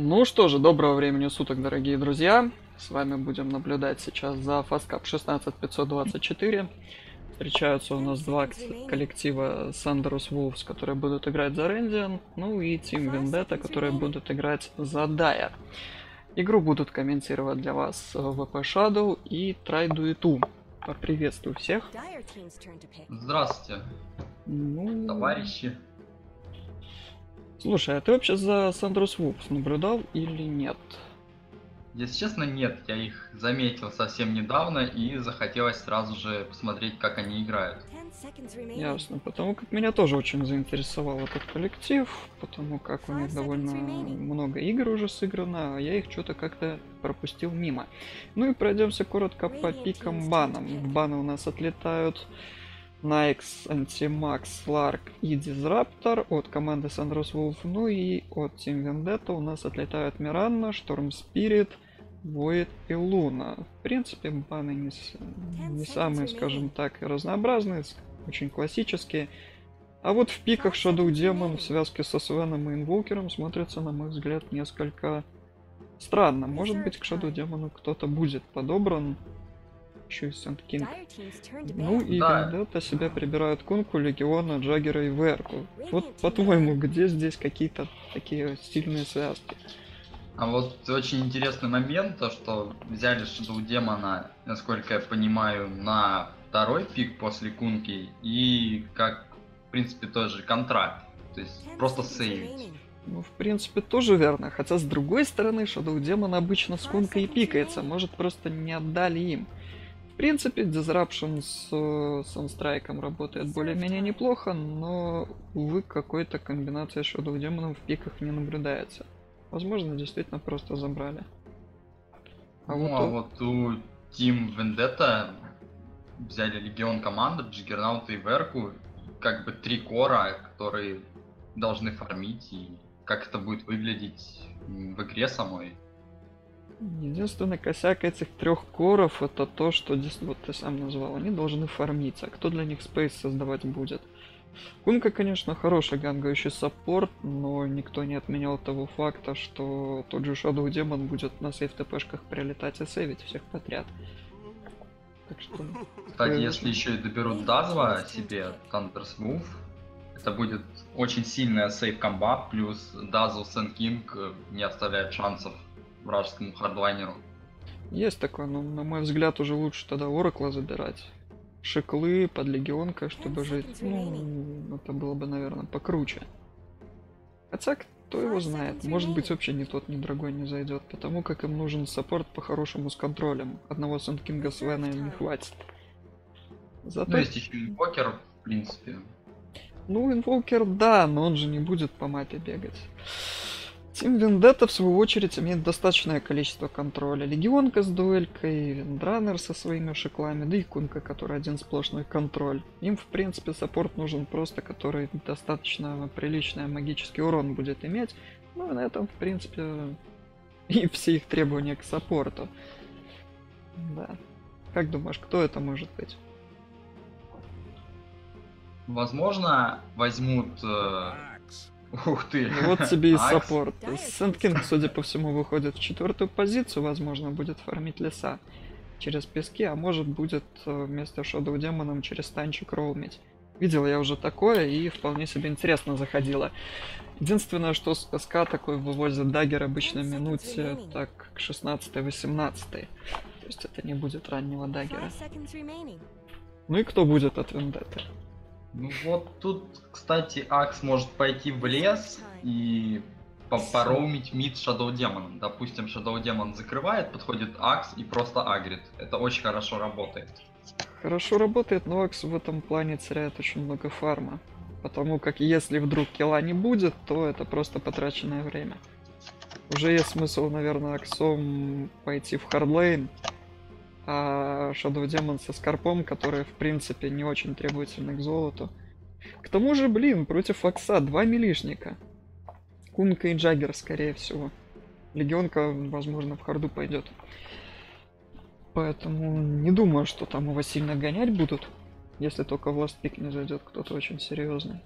Ну что же, доброго времени суток, дорогие друзья. С вами будем наблюдать сейчас за FastCap 16524. Встречаются у нас два коллектива Sanders Wolves, которые будут играть за Рендиан, ну и Team Vendetta, которые будут играть за Дая. Игру будут комментировать для вас VP Shadow и It Поприветствую всех. Здравствуйте, ну... товарищи. Слушай, а ты вообще за Сандрос Вупс наблюдал или нет? Если честно, нет. Я их заметил совсем недавно и захотелось сразу же посмотреть, как они играют. Ясно, потому как меня тоже очень заинтересовал этот коллектив, потому как у них довольно много игр уже сыграно, а я их что-то как-то пропустил мимо. Ну и пройдемся коротко по пикам банам. Баны у нас отлетают Найкс, Антимакс, Ларк и Дизраптор от команды Сандрос Wolf. Ну и от Team Vendetta у нас отлетают Миранна, Шторм Спирит, Void и Луна. В принципе, баны не, не самые, скажем так, разнообразные, очень классические. А вот в пиках Shadow Demon в связке со Свеном и Инвокером смотрится, на мой взгляд, несколько странно. Может быть, к Shadow Demon кто-то будет подобран, еще и Sand King. Ну и да. Вендетта себя прибирают Кунку, Легиона, Джаггера и Верку. Вот по-твоему, где здесь какие-то такие сильные связки? А вот очень интересный момент, то что взяли Shadow Демона, насколько я понимаю, на второй пик после Кунки и как, в принципе, тоже контракт. То есть просто сейвить. Ну, в принципе, тоже верно. Хотя, с другой стороны, Shadow Demon обычно с Кункой и пикается. Может, просто не отдали им принципе, Disruption с Sunstrike работает более-менее неплохо, но, увы, какой-то комбинация Shadow Демоном в пиках не наблюдается. Возможно, действительно просто забрали. А ну, вот а у... вот у Team Vendetta взяли Легион команды, Джиггернаут и Верку, как бы три кора, которые должны фармить, и как это будет выглядеть в игре самой. Единственный косяк этих трех коров это то, что вот ты сам назвал, они должны фармиться. А кто для них спейс создавать будет? Кунка, конечно, хороший гангающий саппорт, но никто не отменял того факта, что тот же Shadow Demon будет на сейф ТПшках прилетать и сейвить всех подряд. Так что... Кстати, если еще и доберут Дазва себе, Thunder's Move, это будет очень сильная сейф комбат, плюс Дазу Сен Кинг не оставляет шансов вражескому хардлайнеру. Есть такое, но на мой взгляд уже лучше тогда Оракла забирать. Шиклы под легионка, чтобы жить. Ну, это было бы, наверное, покруче. Хотя, кто его знает, может быть вообще ни тот, ни другой не зайдет, потому как им нужен саппорт по-хорошему с контролем. Одного Сент-Кинга Свена не хватит. Зато... Ну, есть еще инвокер, в принципе. Ну, инвокер, да, но он же не будет по мапе бегать. Team Вендетта, в свою очередь, имеет достаточное количество контроля. Легионка с дуэлькой, Windranger со своими шеклами, да и Кунка, который один сплошной контроль. Им, в принципе, саппорт нужен просто, который достаточно приличный магический урон будет иметь. Ну и на этом, в принципе, и все их требования к саппорту. Да. Как думаешь, кто это может быть? Возможно, возьмут э, Ух ты. Ну, вот тебе и саппорт. Sand King, судя по всему, выходит в четвертую позицию, возможно, будет фармить леса через пески, а может будет э, вместо Shadow Демоном через танчик роумить. Видел я уже такое и вполне себе интересно заходило. Единственное, что с СК такой вывозит дагер обычно минуте так к 16-18. То есть это не будет раннего дагера. Ну и кто будет от Вендетты? Ну вот тут, кстати, Акс может пойти в лес и пороумить мид Shadow Демоном. Допустим, Shadow Демон закрывает, подходит Акс и просто агрит. Это очень хорошо работает. Хорошо работает, но Акс в этом плане теряет очень много фарма. Потому как если вдруг килла не будет, то это просто потраченное время. Уже есть смысл, наверное, Аксом пойти в хардлейн, а Shadow Demon со Скорпом, которые, в принципе, не очень требовательны к золоту. К тому же, блин, против Акса два милишника. Кунка и Джаггер, скорее всего. Легионка, возможно, в харду пойдет. Поэтому не думаю, что там его сильно гонять будут. Если только в ластпик не зайдет кто-то очень серьезный.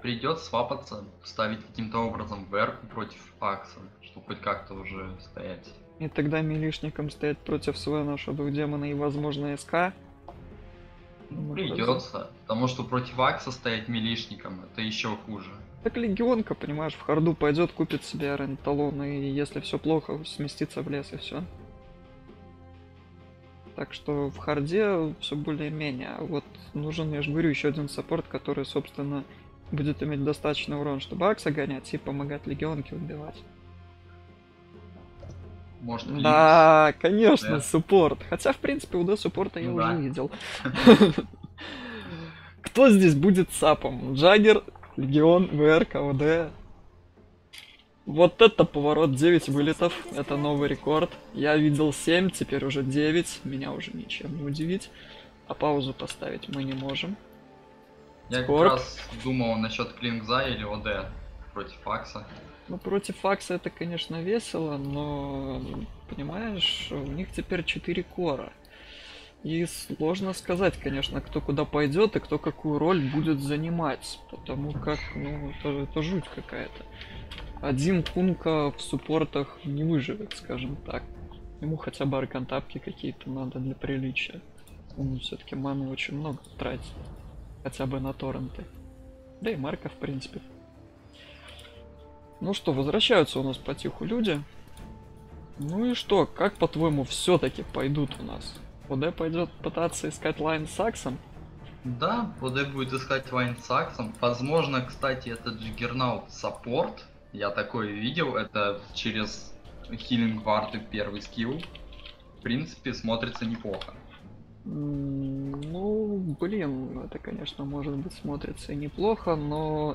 придется свапаться, ставить каким-то образом верку против Акса, чтобы хоть как-то уже стоять. И тогда милишникам стоять против Свена, Shadow Demon'а и, возможно, СК. Ну, придется, потому что против Акса стоять милишником, это еще хуже. Так легионка, понимаешь, в харду пойдет, купит себе Iron Talon, и если все плохо, сместится в лес и все. Так что в харде все более-менее. А вот нужен, я же говорю, еще один саппорт, который, собственно, будет иметь достаточный урон, чтобы Акса гонять и помогать легионке убивать. Может, да, конечно, да. суппорт. Хотя, в принципе, УД суппорта я ну, уже да. видел. Кто здесь будет сапом? Джаггер, Легион, ВР, КВД. Вот это поворот 9 вылетов. Это новый рекорд. Я видел 7, теперь уже 9. Меня уже ничем не удивить. А паузу поставить мы не можем. Я Скорк. как раз думал насчет Клингза или ОД против Факса. Ну, против Факса это, конечно, весело, но, понимаешь, у них теперь 4 кора. И сложно сказать, конечно, кто куда пойдет и кто какую роль будет занимать. Потому как, ну, это, это жуть какая-то. Один Кунка в суппортах не выживет, скажем так. Ему хотя бы аркантапки какие-то надо для приличия. Он все-таки маны очень много тратит. Хотя бы на торренты. Да и Марка, в принципе. Ну что, возвращаются у нас потиху люди. Ну и что, как по-твоему все-таки пойдут у нас? ОД пойдет пытаться искать лайн с Аксом? Да, ОД будет искать лайн с Аксом. Возможно, кстати, это Джаггернаут саппорт. Я такое видел, это через healing ward'ы первый скилл. В принципе, смотрится неплохо. Ну, блин, это, конечно, может быть смотрится неплохо, но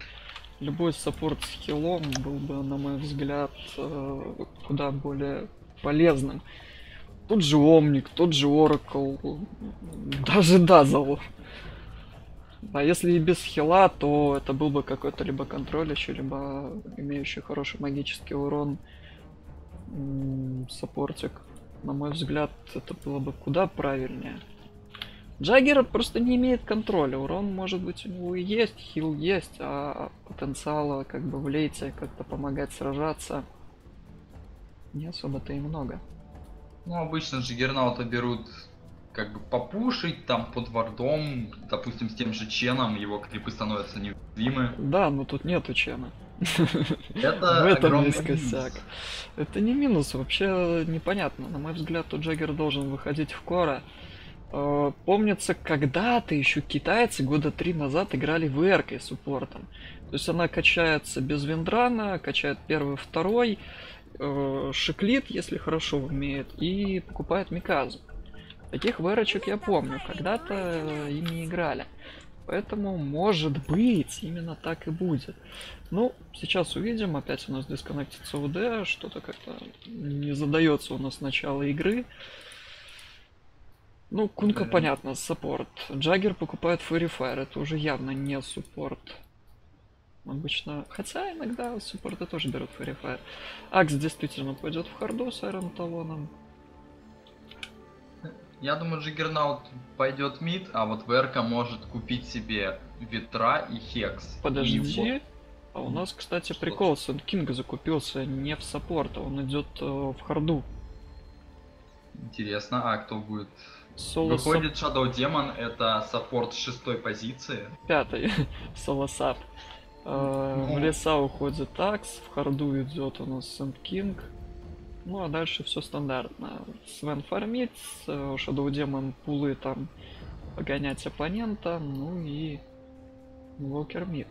любой саппорт с хилом был бы, на мой взгляд, э, куда более полезным. Тот же Омник, тот же Оракл, даже Дазл. А если и без хила, то это был бы какой-то либо контролище, либо имеющий хороший магический урон саппортик. На мой взгляд, это было бы куда правильнее. Джаггер просто не имеет контроля. Урон, может быть, у него и есть, хил есть, а потенциала как бы в лейте как-то помогать сражаться не особо-то и много. Ну, обычно Джаггернаута берут как бы попушить там под ward'ом, допустим, с тем же Ченом, его крипы становятся неуязвимы. Да, но тут нету Чена. Это В этом есть косяк. Это не минус, вообще непонятно. На мой взгляд, тут Джаггер должен выходить в кора. Э, помнится, когда-то еще китайцы года три назад играли в эркой суппортом. То есть она качается без виндрана, качает первый, второй, э, шиклит, если хорошо умеет, и покупает Миказу. Таких вырочек я помню, когда-то ими играли. Поэтому, может быть, именно так и будет. Ну, сейчас увидим. Опять у нас дисконнектится ОД, что-то как-то не задается у нас начало игры. Ну, Кунка, понятно, саппорт. Джаггер покупает Fairy Fire, это уже явно не суппорт. Обычно, хотя иногда суппорты тоже берут Fairy Fire. Акс действительно пойдет в харду с Iron Talon'ом. Я думаю, Джаггернаут пойдет мид, а вот Верка может купить себе Ветра и Хекс. Подожди. И а у нас, кстати, прикол, Sand King закупился не в саппорт, а он идет э, в харду. Интересно, а кто будет? Соло. Выходит, Shadow Demon это саппорт шестой позиции. Пятый. Соло сап. Э, в леса уходит Акс, в харду идет у нас Sand King. Ну а дальше все стандартно. Свен фармит, Shadow Demon пулы там погонять оппонента, ну и Вокер мид.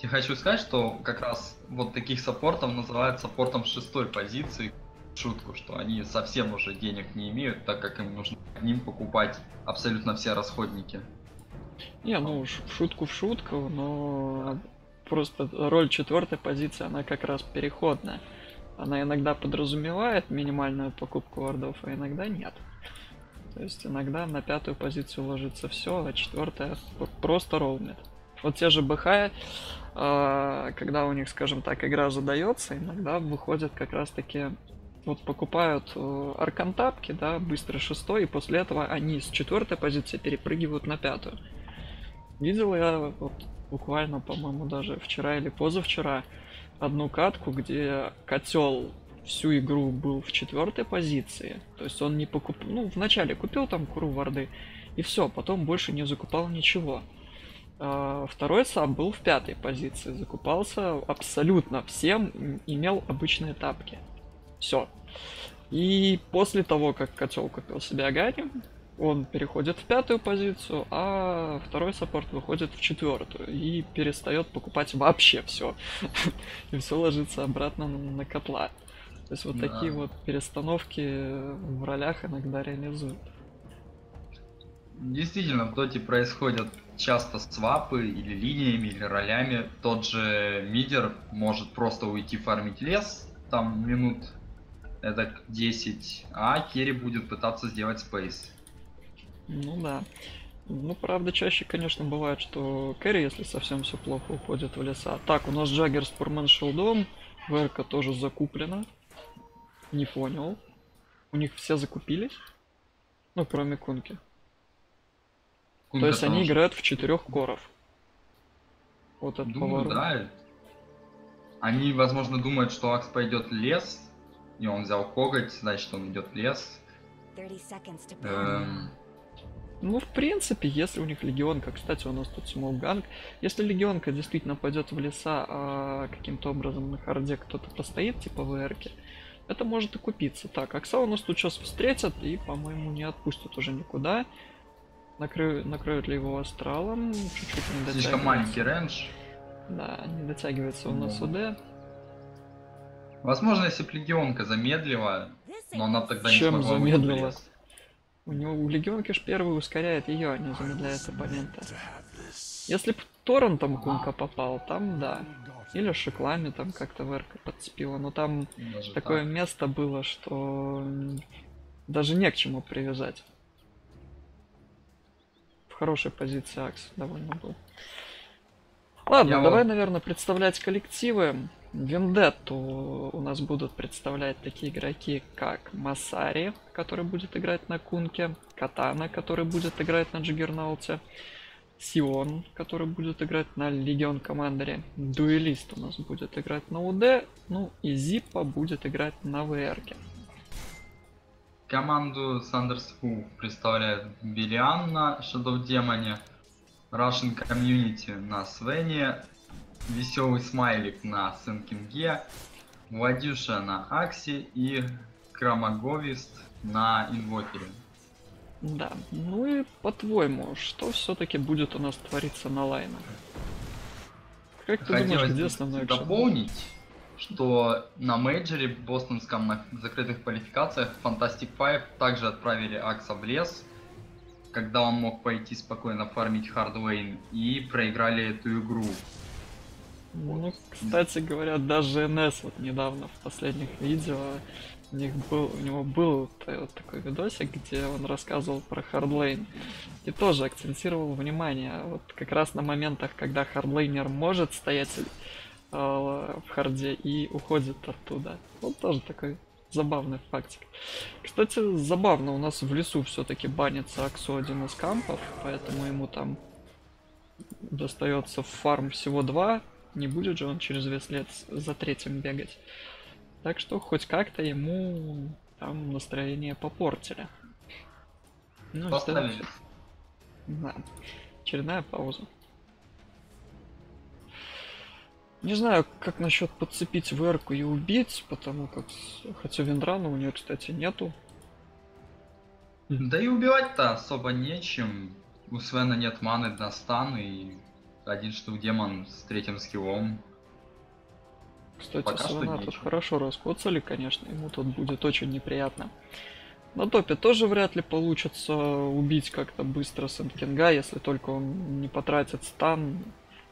Я хочу сказать, что как раз вот таких саппортов называют саппортом шестой позиции. Шутку, что они совсем уже денег не имеют, так как им нужно ним покупать абсолютно все расходники. Не, ну в шутку в шутку, но просто роль четвертой позиции, она как раз переходная. Она иногда подразумевает минимальную покупку вардов, а иногда нет. То есть иногда на пятую позицию ложится все, а четвертая просто роумит. Вот те же БХ, э, когда у них, скажем так, игра задается, иногда выходят как раз таки вот покупают э, аркантапки, да, быстро шестой, и после этого они с четвертой позиции перепрыгивают на пятую. Видел я вот буквально, по-моему, даже вчера или позавчера одну катку, где котел всю игру был в четвертой позиции. То есть он не покупал, ну, вначале купил там куру варды, и все, потом больше не закупал ничего. А, второй саб был в пятой позиции, закупался абсолютно всем, имел обычные тапки. Все. И после того, как котел купил себе Агани, он переходит в пятую позицию, а второй саппорт выходит в четвертую и перестает покупать вообще все. И все ложится обратно на котла. То есть вот да. такие вот перестановки в ролях иногда реализуют. Действительно, в доте происходят часто свапы или линиями, или ролями. Тот же мидер может просто уйти фармить лес, там минут это 10, а керри будет пытаться сделать спейс. Ну да. Ну, правда, чаще, конечно, бывает, что Кэрри, если совсем все плохо, уходит в леса. Так, у нас Джаггер с Poor Man's Shield'ом. Верка тоже закуплена. Не понял. У них все закупились? Ну, кроме Кунки. Кунка То есть они играют в четырех коров. Вот это Думаю, поворот. да. Они, возможно, думают, что Акс пойдет в лес, и он взял коготь, значит, он идет в лес. Эм... Ну, в принципе, если у них легионка, кстати, у нас тут smoke gank, если легионка действительно пойдет в леса, а каким-то образом на харде кто-то постоит, типа Верке, это может и купиться. Так, Акса у нас тут сейчас встретят и, по-моему, не отпустят уже никуда. Накрою, накроют ли его астралом, чуть-чуть не дотягивается. Слишком маленький range. Да, не дотягивается у нас УД. Возможно, если бы легионка замедлила, но она тогда Чем не смогла замедлила? У него у легионки ж первый ускоряет ее, а не замедляет оппонента. Если бы торрентом кунка попал, там да. Или шиклами там как-то верка подцепила. Но там даже такое так. место было, что даже не к чему привязать. В хорошей позиции Акс довольно был. Ладно, Я давай, вот... наверное, представлять коллективы. Вендетту у нас будут представлять такие игроки, как Масари, который будет играть на Кунке, Катана, который будет играть на Джиггернауте, Сион, который будет играть на Легион Командере, Дуэлист у нас будет играть на УД, ну и Зиппа будет играть на ВРке. Команду Сандерс представляет Билиан на Shadow Демоне, Russian Community на Свене, Веселый Смайлик на Сенкинге, Владюша на Аксе и Крамаговист на Инвокере. Да, ну и по-твоему, что все-таки будет у нас твориться на лайнах? Как ты Хотелось думаешь, где основной дополнить, что на мейджоре бостонском на закрытых квалификациях Fantastic Five также отправили Акса в лес, когда он мог пойти спокойно фармить hard lane, и проиграли эту игру. Ну, кстати говоря, даже НС вот недавно в последних видео у них был, у него был вот такой видосик, где он рассказывал про hard lane и тоже акцентировал внимание вот как раз на моментах, когда hard laner может стоять э, в харде и уходит оттуда. Вот тоже такой забавный фактик. Кстати, забавно, у нас в лесу все-таки банится Аксу один из кампов, поэтому ему там достается фарм всего два, не будет же он через весь лет за третьим бегать. Так что хоть как-то ему там настроение попортили. Ну, Поставили. Да. Очередная пауза. Не знаю, как насчет подцепить Верку и убить, потому как... Хотя Вендрана у нее, кстати, нету. Да и убивать-то особо нечем. У Свена нет маны на стан, и один штук демон с третьим скиллом. Кстати, Пока Свена тут хорошо раскоцали, конечно, ему тут будет очень неприятно. На топе тоже вряд ли получится убить как-то быстро Сенкинга, если только он не потратит стан.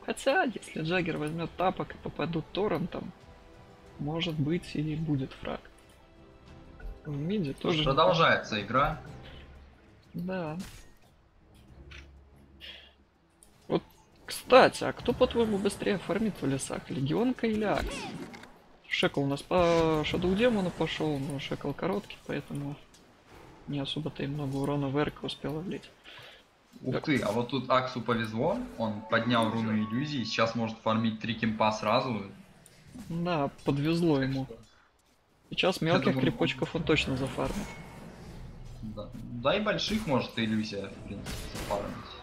Хотя, если Джаггер возьмет тапок и попадут торрентом, может быть и будет фраг. В миде тоже... Продолжается игра. Да. Кстати, а кто, по-твоему, быстрее фармит в лесах? Легионка или Акс? Шекл у нас по Шадоу Демону пошел, но Шекл короткий, поэтому не особо-то и много урона в Эрка успела влить. Ух Так. ты, а вот тут Аксу повезло, он поднял руну иллюзии, сейчас может фармить три кемпа сразу. Да, подвезло ему. Сейчас мелких думаю, крипочков он точно зафармит. Да. да и больших может иллюзия, в принципе, зафармить.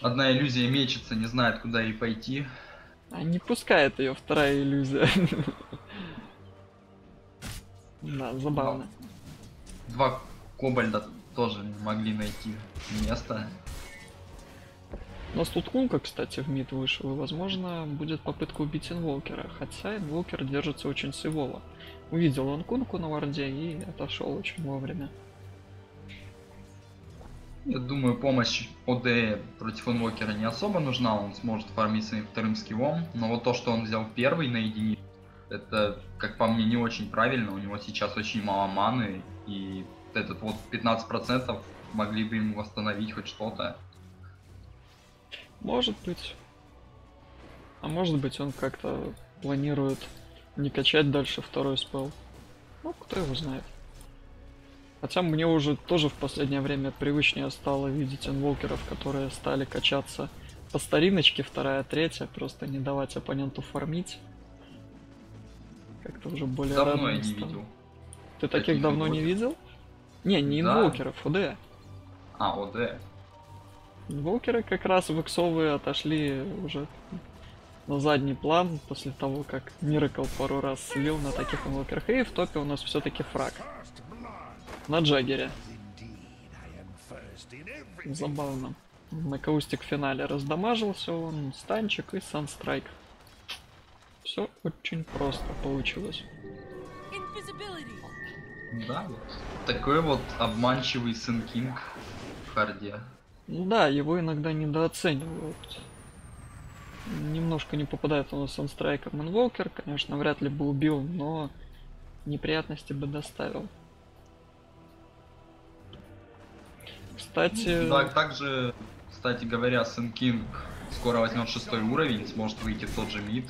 Одна иллюзия мечется, не знает, куда ей пойти. А не пускает ее вторая иллюзия. Да, забавно. Два кобальда тоже не могли найти место. У нас тут Кунка, кстати, в мид вышел, и, возможно, будет попытка убить Инволкера, хотя Инволкер держится очень safe'ово. Увидел он Кунку на варде и отошел очень вовремя. Я думаю, помощь ОД против инвокера не особо нужна, он сможет фармить своим вторым скиллом, но вот то, что он взял первый на единицу, это, как по мне, не очень правильно, у него сейчас очень мало маны, и этот вот 15% могли бы ему восстановить хоть что-то. Может быть. А может быть он как-то планирует не качать дальше второй спел. Ну, кто его знает. Хотя мне уже тоже в последнее время привычнее стало видеть инвокеров, которые стали качаться по стариночке, вторая, третья, просто не давать оппоненту фармить. Как-то уже более Давно я не стало. видел. Ты таких таких давно не инвокеров. видел? Не, не Да. инвокеров, ОД. А, ОД. Инвокеры как раз в иксовые отошли уже на задний план после того, как Миракл пару раз слил на таких инвокерах. И в топе у нас все-таки фраг. На Джаггере. Забавно. На каустик финале раздамажился он, станчик и санстрайк. Все очень просто получилось. Да, вот. Такой вот обманчивый сын Кинг в харде. Да, его иногда недооценивают. Немножко не попадает у нас санстрайком инвокер, конечно, вряд ли бы убил, но неприятности бы доставил. Кстати, Да, также, кстати говоря, сын Кинг скоро возьмет шестой уровень, сможет выйти тот же мид.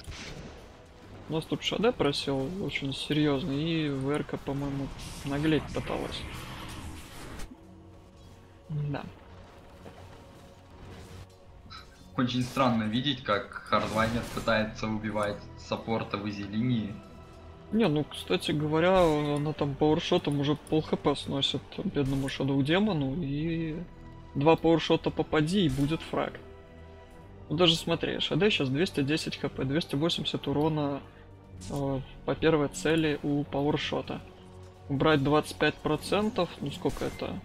у нас тут ШД просел очень серьезно, и ВРК, по-моему, наглеть пыталась. Да. Очень странно видеть, как Хардвайнер пытается убивать саппорта в изи линии. Не, ну, кстати говоря, она там пауэршотом уже пол хп сносит бедному Шадоу Демону, и два пауэршота попади, и будет фраг. Ну, даже смотри, ШД сейчас 210 хп, 280 урона э, по первой цели у пауэршота. Убрать 25%, ну сколько это?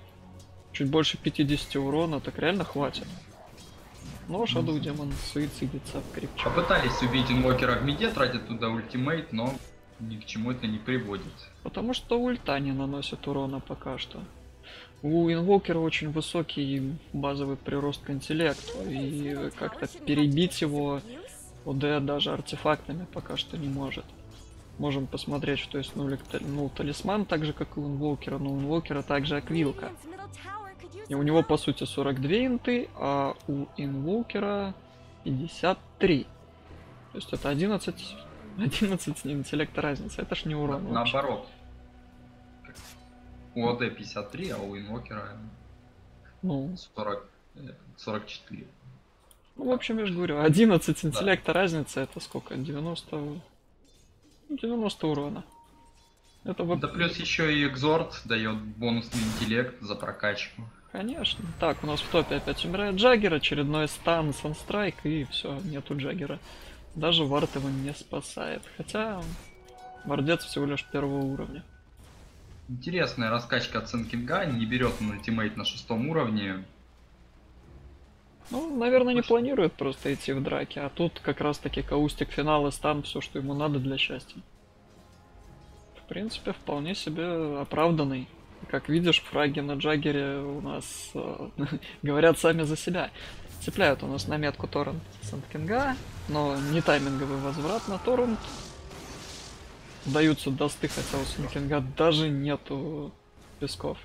Чуть больше 50 урона, так реально хватит. Но Шадоу Демон суицидится в крипче. Попытались убить инвокера в миде, тратят туда ультимейт, но ни к чему это не приводит. Потому что ульта не наносит урона пока что. У инвокера очень высокий базовый прирост к интеллекту, и как-то перебить его ОД даже артефактами пока что не может. Можем посмотреть, что есть нулик, ну, талисман, так же как и у инвокера, но у инвокера также аквилка. И у него по сути 42 инты, а у инвокера 53. То есть это 11, 11 с ним интеллекта разница, это ж не урон. вообще. Наоборот. У ОД 53, а у инвокера Ну, 40, э, 44. Ну, в общем, я же говорю, 11 интеллекта разница, это сколько? 90... ну, 90 урона. Это вот, Да плюс еще и экзорт дает бонусный интеллект за прокачку. конечно. Так, у нас в топе опять умирает Джаггер, очередной стан, санстрайк, и все, нету Джаггера. Даже Вард его не спасает. Хотя, Вардец всего лишь первого уровня. Интересная раскачка от Сенкинга, не берет он ультимейт на шестом уровне. Ну, наверное, не планирует просто идти в драке, а тут как раз таки каустик финал и стан, все, что ему надо для счастья. В принципе, вполне себе оправданный. Как видишь, фраги на Джаггере у нас э, говорят сами за себя. Цепляют у нас на метку торрент Сандкинга, но не тайминговый возврат на торрент. Даются досты, хотя у Сандкинга даже нету песков.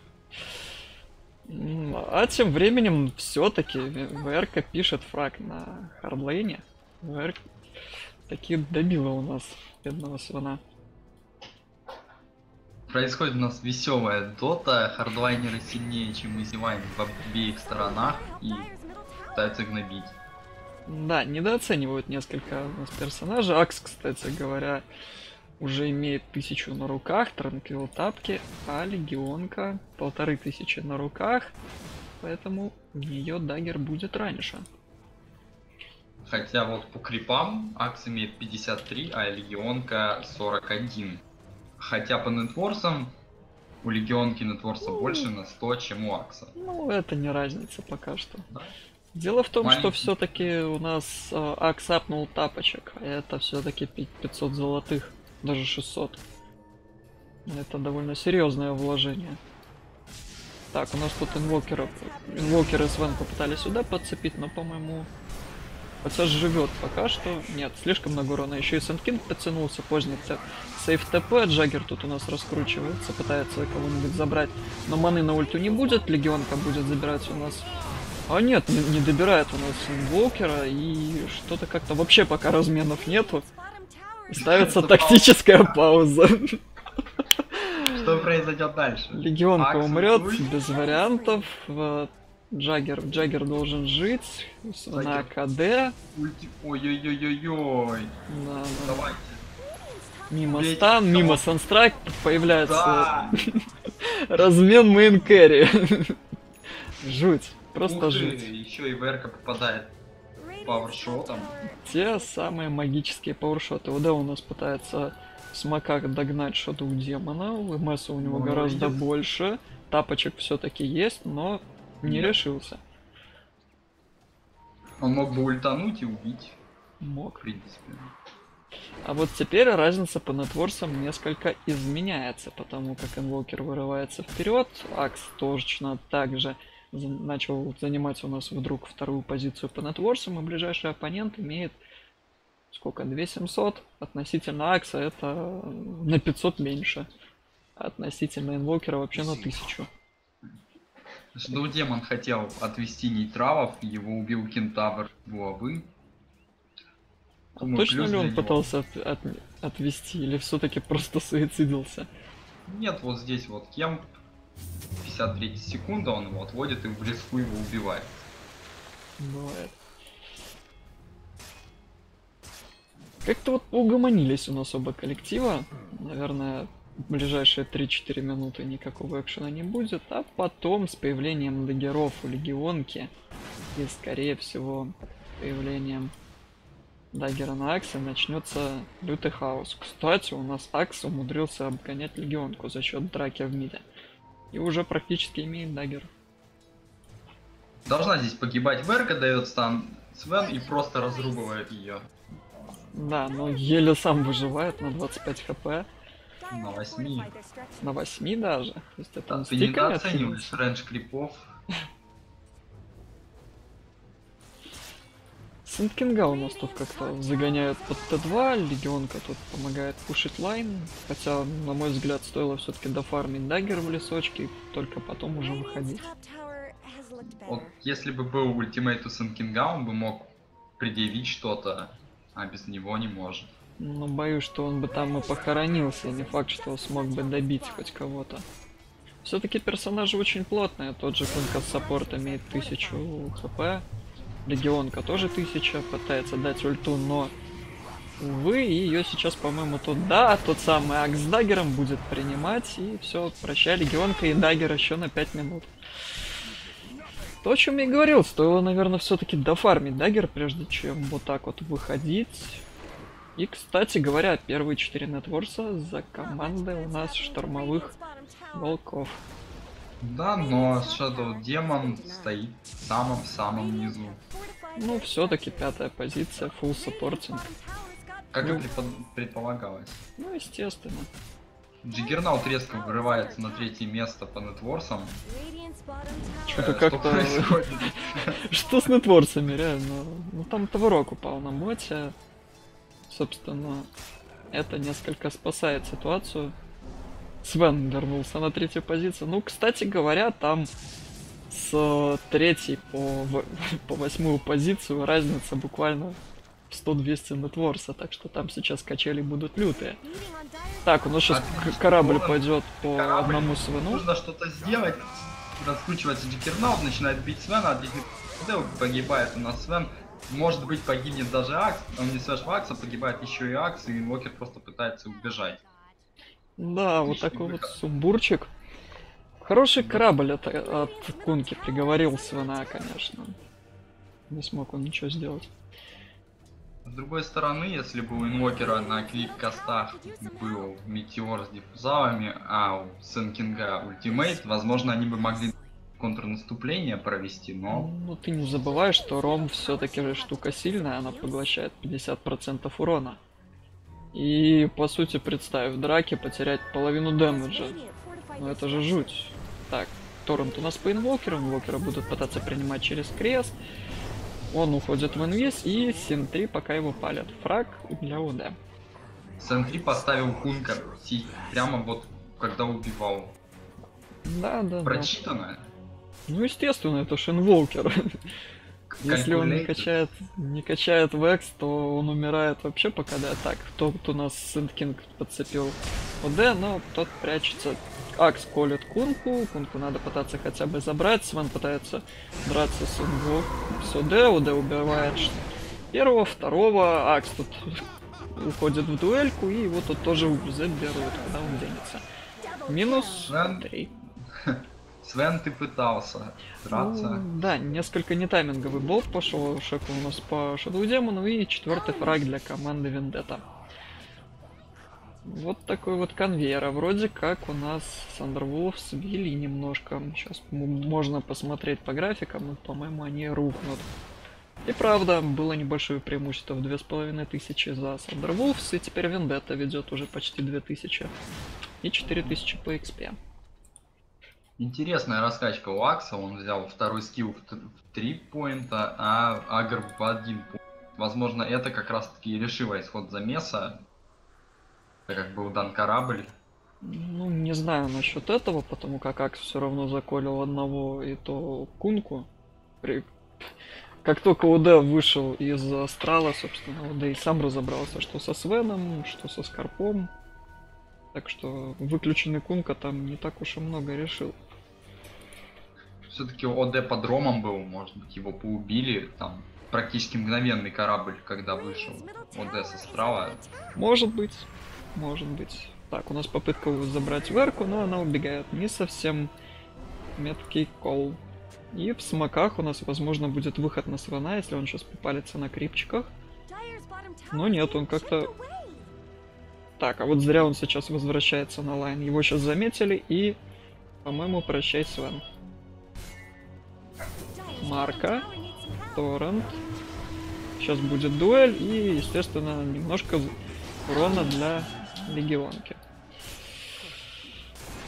А тем временем все-таки ВРК пишет фраг на хардлейне. ВРК таки добила у нас бедного свина. Происходит у нас веселая дота, хардлайнеры сильнее, чем мы зеваем в обеих сторонах и пытаются гнобить. Да, недооценивают несколько у нас персонажей. Акс, кстати говоря, уже имеет тысячу на руках, tranquil тапки, а легионка полторы тысячи на руках, поэтому у нее дагер будет раньше. Хотя вот по крипам Акс имеет 53, а Легионка 41. Хотя по нетворсам у Легионки нетворса Ну. больше на 100, чем у Акса. Ну, это не разница пока что. Да. Дело в том, что Маленький. все-таки у нас э, Акс апнул тапочек, а это все-таки 500 золотых, даже 600. Это довольно серьезное вложение. Так, у нас тут инвокеры, инвокеры Свен попытались сюда подцепить, но, по-моему, Хотя живет пока что. Нет, слишком много урона. Еще и Сэнкин подтянулся поздний сейф ТП. Джаггер тут у нас раскручивается, пытается кого-нибудь забрать. Но маны на ульту не будет, Легионка будет забирать у нас. А нет, не, не добирает у нас инвокера и что-то как-то вообще пока разменов нету. Ставится тактическая пауза. Что произойдет дальше? Легионка умрет без вариантов. Джаггер, Джаггер должен жить на КД. Ой-ой-ой-ой-ой. Да, да. Давайте. Мимо стан, кого- мимо sun strike появляется Да! размен main carry. Жуть, просто Ух ты, жуть. еще и Верка попадает пауэршотом. Те самые магические пауэршоты. УД у нас пытается в смоках догнать что-то у демона. МС у него Ну, гораздо видит. больше. Тапочек все-таки есть, но не Нет. решился. Он мог бы ультануть и убить, в Мог. принципе. А вот теперь разница по нетворсам несколько изменяется, потому как инвокер вырывается вперед, Акс точно так же начал занимать у нас вдруг вторую позицию по нетворсам, и ближайший оппонент имеет сколько, 2700, относительно Акса это на 500 меньше, относительно инвокера вообще на 1000. Что демон хотел отвести нейтралов, его убил кентавр главы. А Думаю, точно ли он него. пытался от- от- отвести, или все-таки просто суицидился? Нет, вот здесь вот кемп. 53 секунда он его отводит и в леску его убивает. Бывает. Как-то вот угомонились у нас оба коллектива. Наверное, в ближайшие 3-4 минуты никакого экшена не будет. А потом с появлением дагеров у Легионки и, скорее всего, появлением даггера на Аксе начнется лютый хаос. Кстати, у нас Акс умудрился обгонять Легионку за счет драки в миде. И уже практически имеет даггер. Должна здесь погибать Верка, дает стан Свен и просто разрубывает ее. Да, но еле сам выживает на 25 хп. На восьми. На 8 даже. То есть это Да, ты стиками недооцениваешь range крипов. Sand King'а у нас тут как-то загоняют под Т2, Легионка тут помогает пушить лайн, хотя, на мой взгляд, стоило все-таки дофармить даггер в лесочке, и только потом уже выходить. Вот если бы был ультимейт у Сэнд Кинга, он бы мог предъявить что-то, а без него не может. Но боюсь, что он бы там и похоронился, и не факт, что смог бы добить хоть кого-то. Все-таки персонажи очень плотные, тот же Кунка саппорт имеет 1000 хп, Легионка тоже 1000, пытается дать ульту, но увы, ее сейчас, по-моему, тот, да, тот самый Акс даггером будет принимать, и все, прощай, Легионка и даггер еще на 5 минут. То, о чем я и говорил, стоило, наверное, все-таки дофармить даггер, прежде чем вот так вот выходить. И, кстати говоря, первые четыре нетворса за командой у нас штормовых волков. Да, но Shadow Demon стоит в самом-самом низу. Ну, все-таки пятая позиция, full саппортинг. Как и Ну. предпо- предполагалось. Ну, естественно. Джиггернаут резко вырывается на третье место по нетворсам. Что-то Э, как-то... происходит? Что с нетворсами, реально? Ну, там товарок упал на моте. Собственно, это несколько спасает ситуацию. Свен вернулся на третью позицию. Ну, кстати говоря, там с э, третьей по, по восьмую позицию разница буквально в 100-200 нетворса, так что там сейчас качели будут лютые. Так, у нас сейчас Отлично. корабль пойдет по Корабль. одному свину. Нужно что-то сделать. Раскручивается Джекернаут, начинает бить Свена, от погибает у нас Свен. Может быть погибнет даже Акс, он не свеж Акса, погибает еще и Акс, и Инвокер просто пытается убежать. Да, вот Отличный такой вот выход. сумбурчик. Хороший корабль от, от Кунки приговорил свина, конечно. Не смог он ничего сделать. С другой стороны, если бы у Инвокера на квик-костах был Метеор с диффузалами, а у Сенкинга ультимейт, возможно, они бы могли контрнаступление провести, но... Ну ты не забывай, что Ром все-таки же штука сильная, она поглощает 50% урона. И по сути, представь, в драке потерять половину дэмэджа. Ну это же жуть. Так, Торрент у нас по инвокеру, инвокера будут пытаться принимать через крест. Он уходит в инвиз и Син 3 пока его палят. Фраг для УД. Сен-3 поставил Кунка си- прямо вот когда убивал. Да, да, да. Прочитано. Ну естественно, это ж инвокер. Если он не качает, не качает векс, то он умирает вообще пока да. Так, тот у нас Сэнд Кинг подцепил ОД, но тот прячется. Акс колет Кунку, Кунку надо пытаться хотя бы забрать, Свен пытается драться с, инво... с ОД, ОД убивает первого, второго, Акс тут уходит в дуэльку, и его тут тоже заберут, куда он денется. Минус Свен, 3. Свен, ты пытался драться. Ну, да, несколько нетайминговый болт пошел Шеку у нас по Shadow Демону и четвертый фраг для команды Вендетта. Вот такой вот конвейер. А вроде как у нас Сандервулф свели немножко. Сейчас можно посмотреть по графикам, но, по-моему, они рухнут. И правда, было небольшое преимущество в 2500 за Сандервулфс, и теперь Вендетта ведет уже почти 2000. И 4000 по XP. Интересная раскачка у Акса, он взял второй скилл в т- в 3 поинта, а Агр в 1 поинт. Возможно, это как раз таки решило исход замеса, так как был дан корабль. Ну, не знаю насчет этого, потому как Акс все равно заколил одного и то Кунку. При- Как только УД вышел из Астрала, собственно, УД и сам разобрался, что со Свеном, что со Скорпом. Так что выключенный Кунка там не так уж и много решил. Все-таки ОД под Ромом был, может быть, его поубили, там практически мгновенный корабль, когда вышел ОД со справа. Может быть, может быть. Так, у нас попытка забрать Верку, но она убегает. Не совсем меткий кол. И в смоках у нас, возможно, будет выход на Свена, если он сейчас попалится на крипчиках. Но нет, он как-то... Так, а вот зря он сейчас возвращается на лайн. Его сейчас заметили и, по-моему, прощай, Свен. Марка, Торрент. Сейчас будет дуэль и, естественно, немножко урона для Легионки.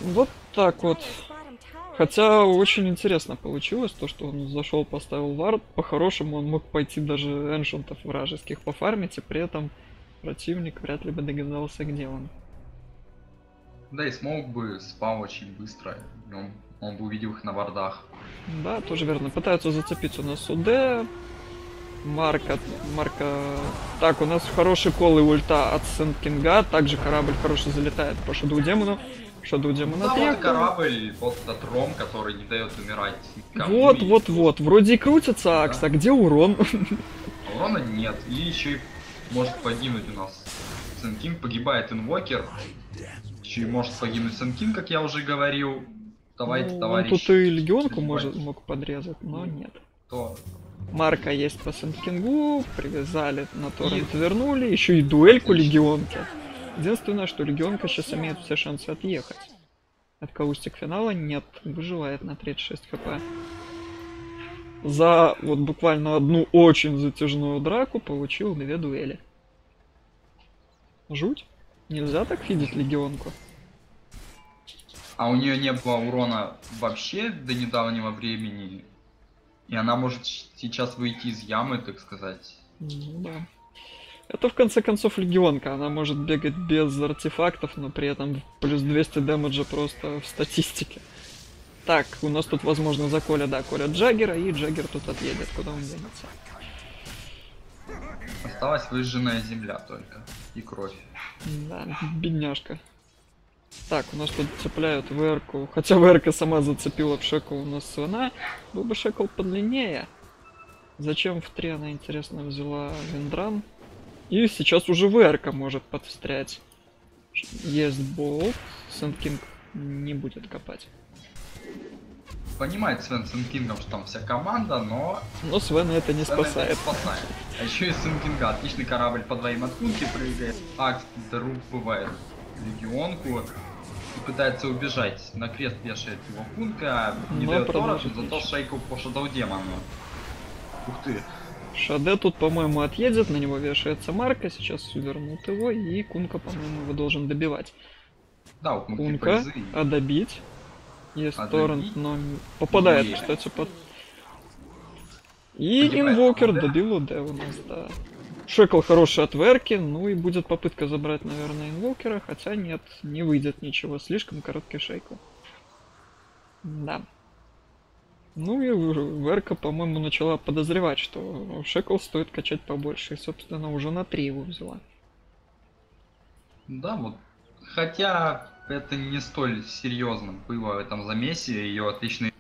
Вот так вот. Хотя очень интересно получилось то, что он зашел, поставил вард. По-хорошему он мог пойти даже эншентов вражеских пофармить, и при этом противник вряд ли бы догадался, где он. Да и смог бы спал очень быстро, он, он бы увидел их на вардах. Да, тоже верно. Пытаются зацепить у нас УД. Марка, Марка... Так, у нас хороший кол и ульта от Сент-Кинга. Также корабль хороший залетает по Шаду Демону. Шаду Демон Да, вот корабль, вот этот Ром, который не дает умирать. Вот, И вот, вот. Вроде и крутится Акс, а где урон? Урона нет. И еще и может погибнуть у нас Сенкин, погибает Инвокер. Еще и может погибнуть Сенкин, как я уже говорил. Давайте, Ну, товарищ. тут и легионку может, мог подрезать, но нет. То Марка есть по Сент-Кингу, привязали на торрент, вернули, еще и дуэльку легионки. Единственное, что легионка сейчас имеет все шансы отъехать. От Каустик финала нет, выживает на 36 хп. За вот буквально одну очень затяжную драку получил две дуэли. Жуть. Нельзя так видеть легионку. А у нее не было урона вообще до недавнего времени. И она может сейчас выйти из ямы, так сказать. Ну да. Это в конце концов легионка, она может бегать без артефактов, но при этом плюс 200 дэмэджа просто в статистике. Так, у нас тут, возможно, заколят, да, колят Джаггера, и Джаггер тут отъедет, куда он денется. Осталась выжженная земля только. И кровь. Да, бедняжка. Так, у нас тут цепляют ВРку. Хотя ВРка сама зацепила в шекл у нас свина. Был бы шекл подлиннее. Зачем в 3 она, интересно, взяла Виндран? И сейчас уже ВРка может подстрять. Есть болт. Сент-Кинг не будет копать. Понимает Свен с Кингом, что там вся команда, но Но Свена это не Свен это спасает. не спасает. А еще и Сын Кинга. Отличный корабль по двоим от Кунки прыгает. Акс друг бывает легионку и пытается убежать. На крест вешает его Кунка, не Но дает продолжит зато шейку по Шадоу Демону. Ух ты. Шаде тут, по-моему, отъедет, на него вешается Марка, сейчас вернут его, и Кунка, по-моему, его должен добивать. Да, у Кунки Кунка, призы. а добить? Есть А торрент, но попадает, Не. кстати, под... И инвокер добил ОД у нас, да. Shackle хороший от Верки, ну и будет попытка забрать, наверное, инвокера, хотя нет, не выйдет ничего, слишком короткий shackle. Да. Ну и Верка, по-моему, начала подозревать, что Shackle стоит качать побольше, и, собственно, уже на 3 его взяла. Да, вот. Хотя это не столь серьезно было в этом замесе. Ее отлично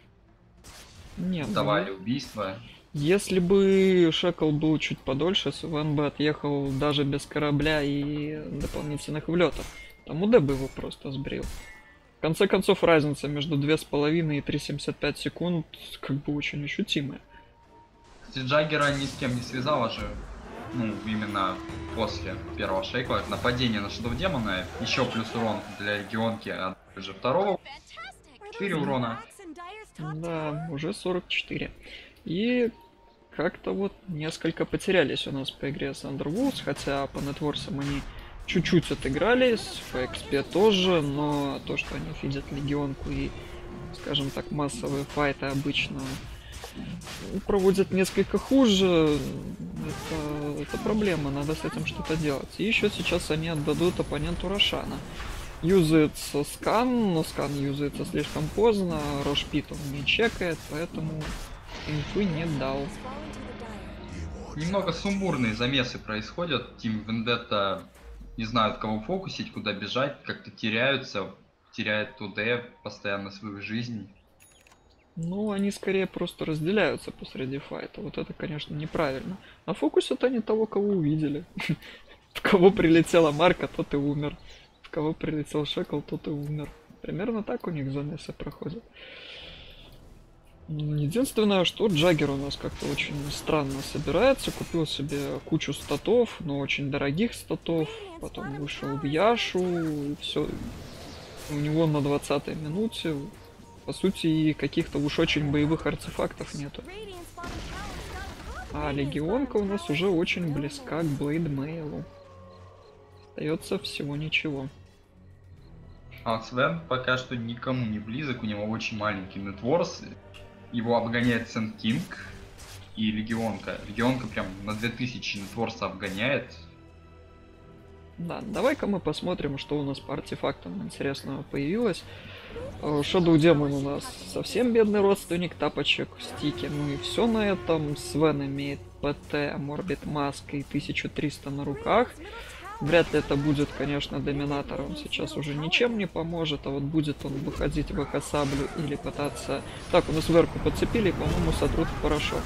Нет, ну, давали убийства. Если бы Шекл был чуть подольше, Свен бы отъехал даже без корабля и дополнительных влетов. Там УД бы его просто сбрил. В конце концов, разница между 2,5 и 3,75 секунд как бы очень ощутимая. Кстати, Джаггера ни с кем не связала же. Ну, именно после первого шейкла. Нападение на Шадов Демона. Еще плюс урон для регионки, а также второго. 4 урона. Да, уже 44. И как-то вот несколько потерялись у нас по игре Thunder Wolves, хотя по нетворсам они чуть-чуть отыгрались, по XP тоже, но то, что они фидят легионку и, скажем так, массовые файты обычно проводят несколько хуже, это, это проблема, надо с этим что-то делать. И еще сейчас они отдадут оппоненту Рошана. Юзается скан, но скан юзается слишком поздно, Рошпит он не чекает, поэтому инфы не дал. Немного сумбурные замесы происходят. Тим Вендетта не знают, кого фокусить, куда бежать, как-то теряются, теряет ТУД постоянно свою жизнь. Ну, они скорее просто разделяются посреди файта. Вот это, конечно, неправильно. А фокусят они того, кого увидели. В кого прилетела Марка, тот и умер. В кого прилетел Шекл, тот и умер. Примерно так у них замесы проходят. Единственное, что Джаггер у нас как-то очень странно собирается. Купил себе кучу статов, но очень дорогих статов. Потом вышел в Яшу. И все. У него на 20 минуте по сути, и каких-то уж очень боевых артефактов нету. А легионка у нас уже очень близка к Блейдмейлу. Остается всего ничего. А Свен пока что никому не близок, у него очень маленький нетворс. Его обгоняет Сент Кинг и Легионка. Легионка прям на 2000 нетворса обгоняет. Да, давай-ка мы посмотрим, что у нас по артефактам интересного появилось. Э, Shadow Demon у нас совсем бедный родственник тапочек в стике. Ну и все на этом. Свен имеет ПТ, Морбит Маск и 1300 на руках. Вряд ли это будет, конечно, доминатор, он сейчас уже ничем не поможет, а вот будет он выходить в эхо-саблю или пытаться... Так, у нас Верку подцепили и, по-моему, сотрут в порошок.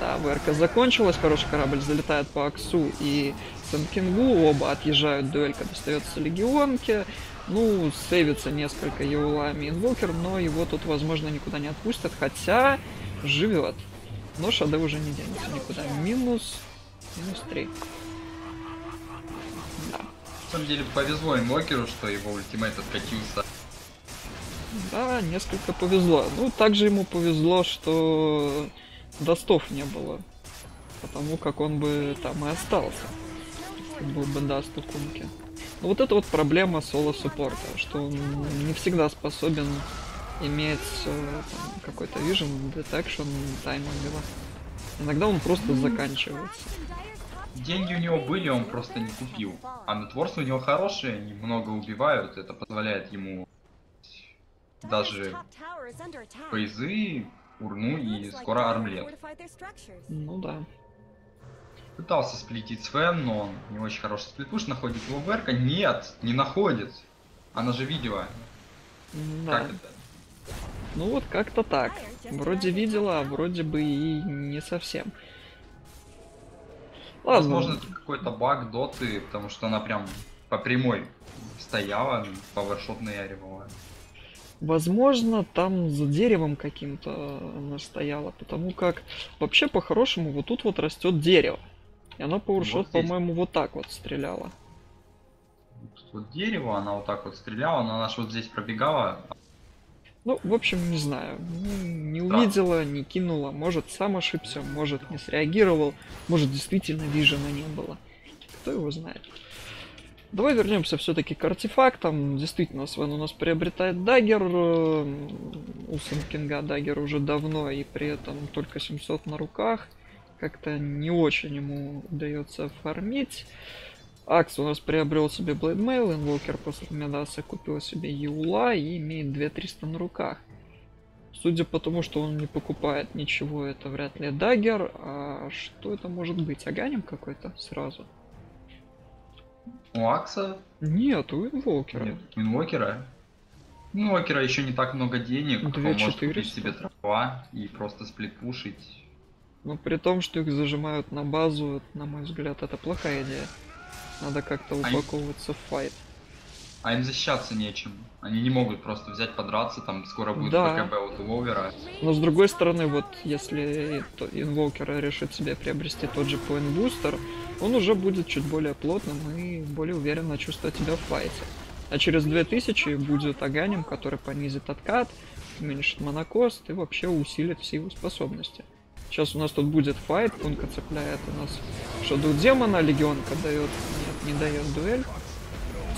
Да, Верка закончилась, хороший корабль залетает по Аксу и Сенкингу, оба отъезжают, дуэлька достается Легионке. Ну, сейвится несколько Еулами Инвокер, но его тут, возможно, никуда не отпустят, хотя живет. Но Шаде уже не денется никуда. Минус... Минус 3. На самом деле повезло инвокеру, что его ультимейт откатился. Да, несколько повезло. Ну, также ему повезло, что достов не было. Потому как он бы там и остался. Был бы даст у Кунки. Но вот это вот проблема соло-суппорта, что он не всегда способен иметь э, какой-то vision, detection, тайминг. Иногда он просто заканчивается. Деньги у него были, он просто не купил. А нетворсы у него хорошие, они много убивают, это позволяет ему даже фейзы, урну и скоро армлет. Ну да. Пытался сплетить Свен, но он не очень хороший сплетпуш, находит его Верка. Нет, не находит. Она же видела. Да. Как это? Ну вот как-то так. Вроде видела, а вроде бы и не совсем. Ладно. Возможно, это какой-то баг доты, потому что она прям по прямой стояла, пауэршот наяривала. Возможно, там за деревом каким-то она стояла, потому как вообще по-хорошему вот тут вот растет дерево. И она пауэршот, Вот по-моему, вот так вот стреляла. Тут вот дерево, она вот так вот стреляла, но она ж вот здесь пробегала. Ну, в общем, не знаю. Не увидела, не кинула. Может, сам ошибся, может, не среагировал. Может, действительно vision а не было. Кто его знает. Давай вернемся все-таки к артефактам. Действительно, Свен у нас приобретает дагер. э, У Сэнд Кинга дагер уже давно, и при этом только 700 на руках. Как-то не очень ему удается фармить. Акс у нас приобрел себе Блейдмейл, Инвокер после Мидаса купил себе Юла и имеет 2300 на руках. Судя по тому, что он не покупает ничего, это вряд ли дагер. А что это может быть? Аганим какой-то сразу? У Акса Нет, у Инвокера. Нет, инвокера. У Инвокера еще не так много денег, он может 2400. купить себе травела и просто сплитпушить. Но при том, что их зажимают на базу, на мой взгляд, это плохая идея. Надо как-то упаковываться в файт. А им защищаться нечем. Они не могут просто взять, подраться, там скоро будет Да. БКБ у Тролвера. Но с другой стороны, вот если инвокер решит себе приобрести тот же point booster, он уже будет чуть более плотным и более уверенно чувствовать себя в файте. А через 2000 будет Аганим, который понизит откат, уменьшит манакост и вообще усилит все его способности. Сейчас у нас тут будет файт, Кунка цепляет у нас Шадоу Демона, Легионка дает, нет, не дает дуэль.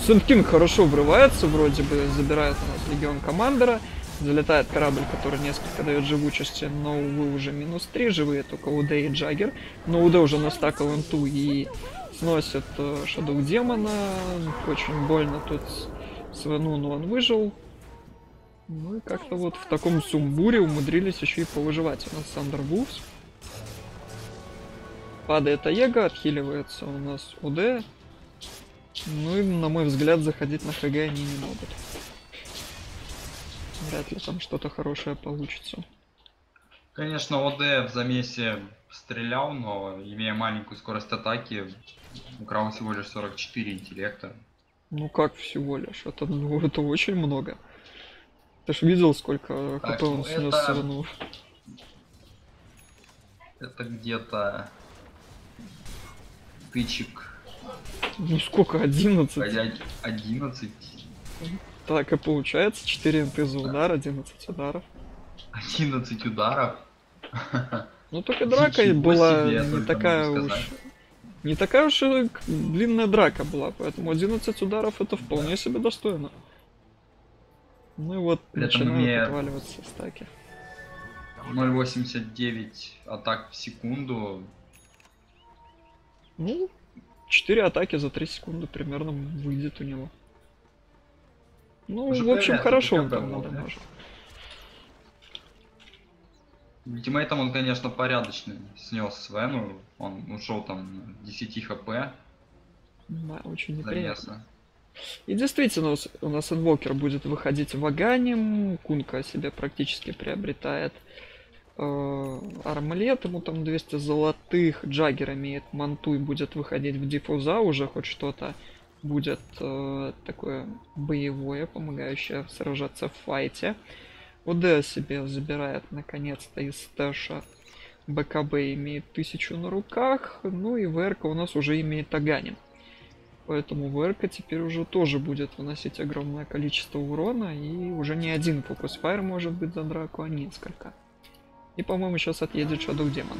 Сэнд Кинг хорошо врывается, вроде бы забирает у нас Легион Командера. Залетает корабль, который несколько дает живучести, но, увы, уже минус 3, живые только ОД и Джаггер. Но ОД уже настакал инту и сносит э, Шадоу Демона. Очень больно тут Свену, но он выжил. Ну и как-то вот в таком сумбуре умудрились еще и повыживать. У нас Thunder Wolves. Падает Аега, отхиливается у нас УД. Ну и, на мой взгляд, заходить на ХГ они не могут. Вряд ли там что-то хорошее получится. Конечно, ОД в замесе стрелял, но имея маленькую скорость атаки, украл всего лишь 44 интеллекта. Ну как всего лишь? Это, ну, это очень много. Ты ж видел, сколько Так, хп он ну снес это- Свену? Это где-то тычек Ну сколько? 11? 11, Так и получается 4 МП за удар, 11 ударов. 11 ударов. Ну только драка Ничего была себе, не такая уж... Не такая уж и длинная драка была, поэтому 11 ударов это вполне себе достойно. Ну и вот При начинают имея- отваливаться стаки. 0.89 атак в секунду. Ну, 4 атаки за 3 секунды примерно выйдет у него. Ну, Уже в общем, хорошо он там был, да? Ультимейтом он, конечно, порядочный. Снес Свену. Он ушел там на 10 хп Да, очень неприятно. замеса. И действительно, у нас- инвокер будет выходить в Аганим, Кунка себе практически приобретает э, армлет, ему там 200 золотых, Джаггер имеет манту и будет выходить в диффуза, уже хоть что-то будет э, такое боевое, помогающее сражаться в файте. ОД себе забирает наконец-то из стэша БКБ имеет тысячу на руках, ну и ВРК у нас уже имеет Аганим. Поэтому ВРК теперь уже тоже будет выносить огромное количество урона, и уже не один фокус файр может быть за драку, а несколько. И, по-моему, сейчас отъедет Shadow Демон.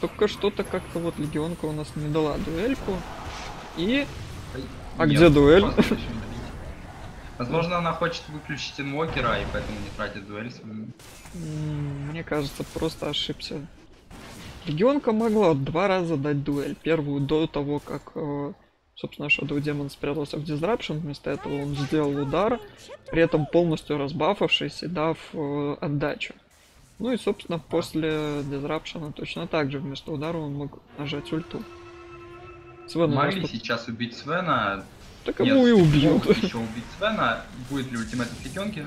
Только что-то как-то вот Легионка у нас не дала дуэльку. И А Нет, где дуэль? Возможно, она хочет выключить инвокера и поэтому не тратит дуэль Мне кажется, просто ошибся. Легионка могла два раза дать дуэль. Первую до того, как, э, собственно, Shadow Демон спрятался в Disruption. Вместо этого он сделал удар, при этом полностью разбафавшись и дав э, отдачу. Ну и, собственно, после Дизрапшена точно так же вместо удара он мог нажать ульту. Свен Могли нас... сейчас убить Свена. Так ему и убьют. Еще убить Свена. Будет ли ультимат Легионки?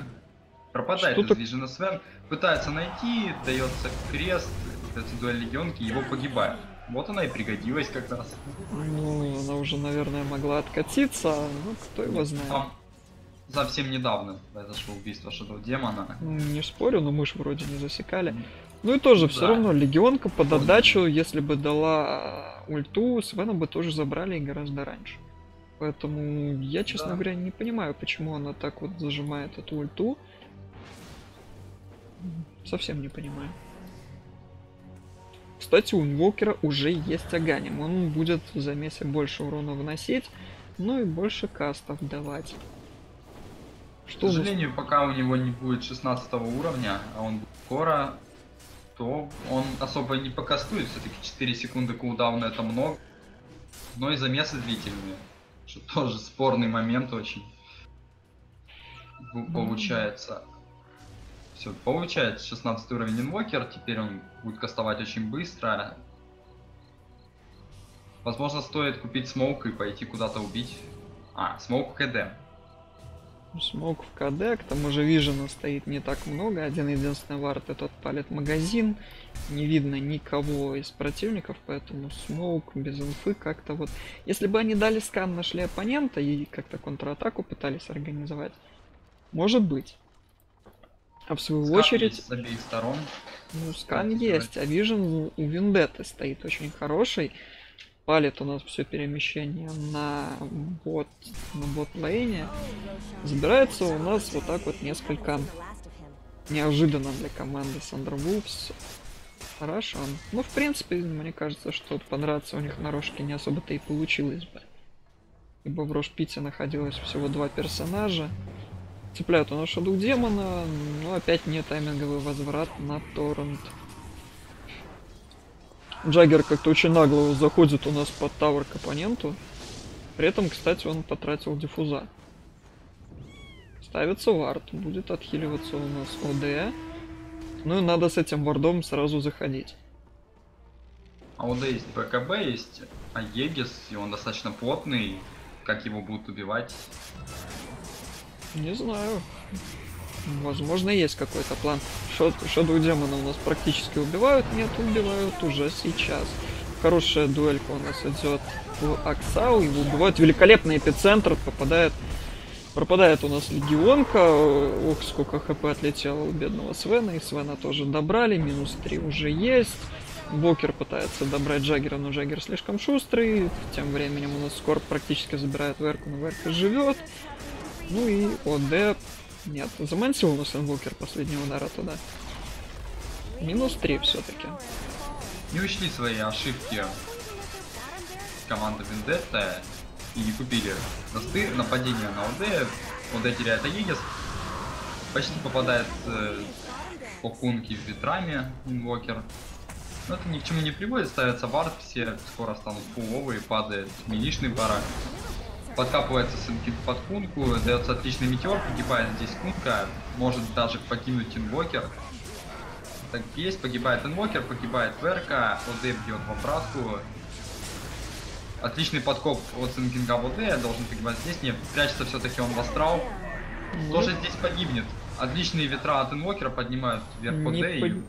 Пропадает из Вижена Свен. Пытается найти, дается крест, дуэль Легионки, его погибает. Вот она и пригодилась как раз. Ну, она уже, наверное, могла откатиться, ну, кто его знает. Там совсем недавно произошло убийство Shadow Демона. Ну, не спорю, но мы ж вроде не засекали. Ну и тоже, все равно, Легионка под отдачу, если бы дала ульту, Свена бы тоже забрали и гораздо раньше. Поэтому я, честно да. говоря, не понимаю, почему она так вот зажимает эту ульту. Совсем не понимаю. Кстати, у Инвокера уже есть Аганим. Он будет в замесе больше урона вносить, ну и больше кастов давать. Что К сожалению, нас... пока у него не будет 16 уровня, а он скоро, то он особо не покастует. Все-таки 4 секунды кулдауна это много. Но и замесы длительные. Что тоже спорный момент очень. Получается. Все, получается 16 уровень инвокер, теперь он будет кастовать очень быстро. Возможно, стоит купить smoke и пойти куда-то убить. А, smoke КД. Smoke в КД, к тому же vision а стоит не так много. Один единственный вард этот палит магазин. Не видно никого из противников, поэтому smoke без инфы как-то вот... Если бы они дали скан, нашли оппонента и как-то контратаку пытались организовать, может быть. А в свою скан очередь... Есть с обеих сторон. Ну, скан есть, а вижен у Виндетты стоит очень хороший. Палит у нас все перемещение на бот, на бот-лейне. Забирается у нас вот так вот несколько неожиданно для команды Сандер Вулфс. Хорошо. Ну, в принципе, мне кажется, что понравится у них на рожке не особо-то и получилось бы. Ибо в Рошпите находилось всего два персонажа. Цепляют у нас Шадух Демона, но опять не тайминговый возврат на торрент. Джаггер как-то очень нагло заходит у нас под тавер к оппоненту. При этом, кстати, он потратил диффуза. Ставится вард, будет отхиливаться у нас ОД. Ну и надо с этим вардом сразу заходить. А ОД есть БКБ, есть Аегис, и он достаточно плотный. Как его будут убивать? Не знаю. Возможно, есть какой-то план. Шоду демона у нас практически убивают. Нет, убивают уже сейчас. Хорошая дуэлька у нас идет в Аксау. Его убивают. Великолепный эпицентр. Попадает Пропадает у нас легионка. Ох, сколько хп отлетело у бедного Свена. И Свена тоже добрали. Минус 3 уже есть. Бокер пытается добрать Джаггера, но Джаггер слишком шустрый. Тем временем у нас Скорб практически забирает Верку, но Верка живет. Ну и ОД... Нет, замансил у нас инвокер последнего удара туда. Минус 3 все-таки. Не учли свои ошибки команды Вендетта и не купили засты, нападение на ОД, ОД теряет Аегис, почти попадает э, по кунке ветрами инвокер. Но это ни к чему не приводит, ставится вард, все скоро станут фуловые, падает милишный барак подкапывается Сенкит под кунку, дается отличный метеор, погибает здесь кунка, может даже покинуть инвокер. Так есть, погибает инвокер, погибает Верка, ОД бьет в обратку. Отличный подкоп от Сенкинга в ОД, должен погибать здесь, нет, прячется все-таки он в астрал. Нет. Тоже здесь погибнет. Отличные ветра от инвокера поднимают вверх ОД и...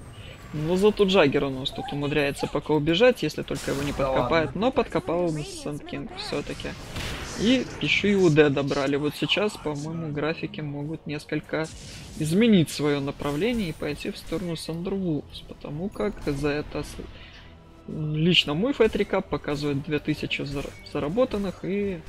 Ну зато Джаггер у нас тут умудряется пока убежать, если только его не подкопает. Да но подкопал Сэнд Кинг все-таки. И еще и УД добрали. Вот сейчас, по-моему, графики могут несколько изменить свое направление и пойти в сторону Сандервулфс, потому как за это лично мой фэтрикап показывает 2000 заработанных и